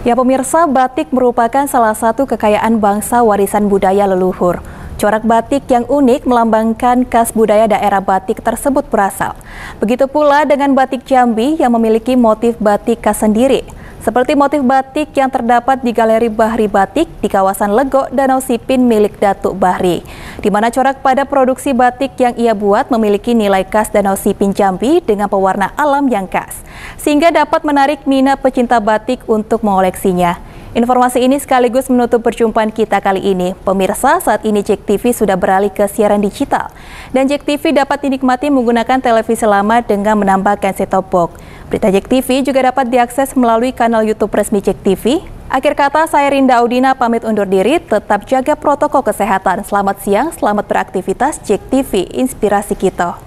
Ya pemirsa, batik merupakan salah satu kekayaan bangsa warisan budaya leluhur. Corak batik yang unik melambangkan khas budaya daerah batik tersebut berasal. Begitu pula dengan batik Jambi yang memiliki motif batik khas sendiri seperti motif batik yang terdapat di Galeri Bahri Batik di kawasan Legok Danau Sipin milik Datuk Bahri, di mana corak pada produksi batik yang ia buat memiliki nilai khas Danau Sipin Jambi dengan pewarna alam yang khas, sehingga dapat menarik minat pecinta batik untuk mengoleksinya. Informasi ini sekaligus menutup perjumpaan kita kali ini. Pemirsa, saat ini Jack TV sudah beralih ke siaran digital. Dan Jack TV dapat dinikmati menggunakan televisi lama dengan menambahkan set-top box. Berita Jack TV juga dapat diakses melalui kanal YouTube resmi Jack TV. Akhir kata, saya Rinda Audina pamit undur diri, tetap jaga protokol kesehatan. Selamat siang, selamat beraktivitas Jack TV, inspirasi kita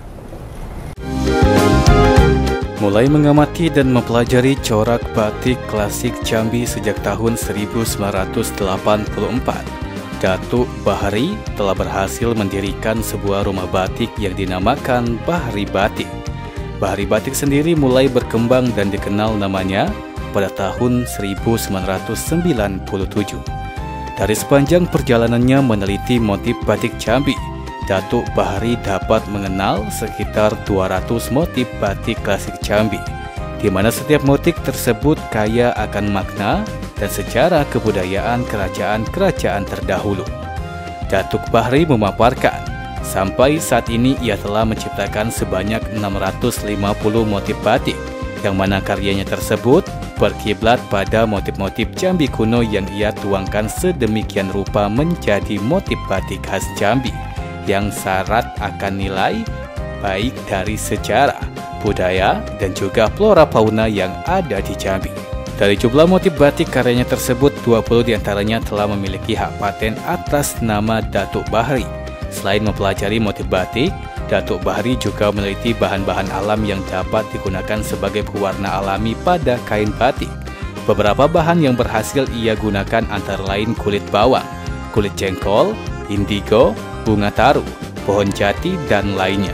mulai mengamati dan mempelajari corak batik klasik Jambi sejak tahun 1984. Datuk Bahari telah berhasil mendirikan sebuah rumah batik yang dinamakan Bahari Batik. Bahari Batik sendiri mulai berkembang dan dikenal namanya pada tahun 1997. Dari sepanjang perjalanannya meneliti motif batik Jambi, Datuk Bahari dapat mengenal sekitar 200 motif batik klasik Jambi, di mana setiap motif tersebut kaya akan makna dan sejarah kebudayaan kerajaan-kerajaan terdahulu. Datuk Bahri memaparkan, sampai saat ini ia telah menciptakan sebanyak 650 motif batik, yang mana karyanya tersebut berkiblat pada motif-motif Jambi kuno yang ia tuangkan sedemikian rupa menjadi motif batik khas Jambi yang syarat akan nilai baik dari sejarah, budaya, dan juga flora fauna yang ada di Jambi. Dari jumlah motif batik karyanya tersebut, 20 di antaranya telah memiliki hak paten atas nama Datuk Bahri. Selain mempelajari motif batik, Datuk Bahri juga meneliti bahan-bahan alam yang dapat digunakan sebagai pewarna alami pada kain batik. Beberapa bahan yang berhasil ia gunakan antara lain kulit bawang, kulit jengkol, indigo, bunga taru, pohon jati, dan lainnya.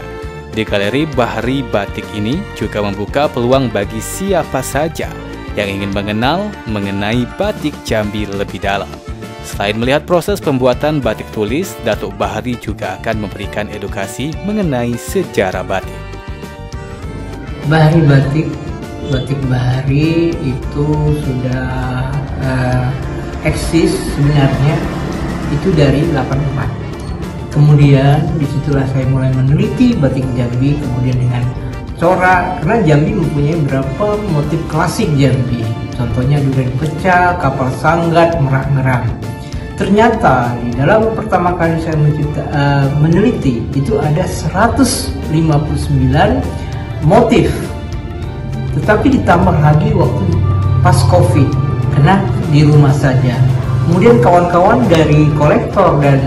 Di Galeri Bahari Batik ini juga membuka peluang bagi siapa saja yang ingin mengenal mengenai batik Jambi lebih dalam. Selain melihat proses pembuatan batik tulis, Datuk Bahari juga akan memberikan edukasi mengenai sejarah batik. Bahari Batik, Batik Bahari itu sudah uh, eksis sebenarnya itu dari 84 kemudian di situlah saya mulai meneliti batik Jambi kemudian dengan corak karena Jambi mempunyai beberapa motif klasik Jambi. Contohnya durian pecah, kapal sanggat, merak-merang ternyata di dalam pertama kali saya mencipta, uh, meneliti itu ada 159 motif. Tetapi ditambah lagi waktu pas covid karena di rumah saja. Kemudian kawan-kawan dari kolektor dan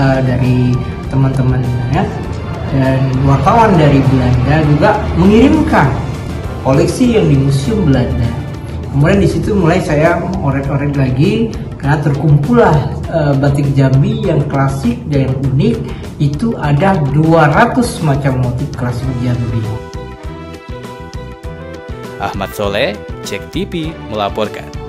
uh, dari teman-teman ya dan wartawan dari Belanda juga mengirimkan koleksi yang di Museum Belanda. Kemudian di situ mulai saya orek-orek lagi karena terkumpullah uh, batik Jambi yang klasik dan yang unik itu ada 200 macam motif klasik Jambi. Ahmad Soleh, Cek TV melaporkan.